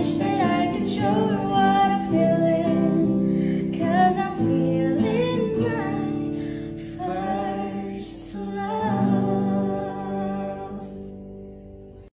wish that I could show